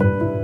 Thank you.